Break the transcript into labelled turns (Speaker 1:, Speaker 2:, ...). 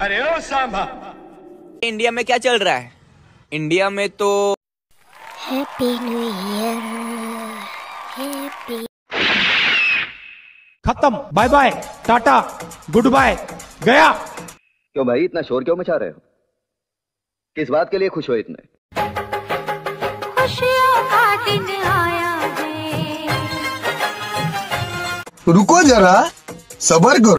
Speaker 1: अरे ओ सांभा।
Speaker 2: इंडिया में क्या चल रहा है? इंडिया में तो
Speaker 3: हैप्पी न्यू ईयर हैप्पी
Speaker 4: खत्म bye bye Tata goodbye गया।
Speaker 5: क्यों भाई इतना शोर क्यों मचा रहे हो? किस बात के लिए खुश हो इतने?
Speaker 6: रुको जरा सबर करो।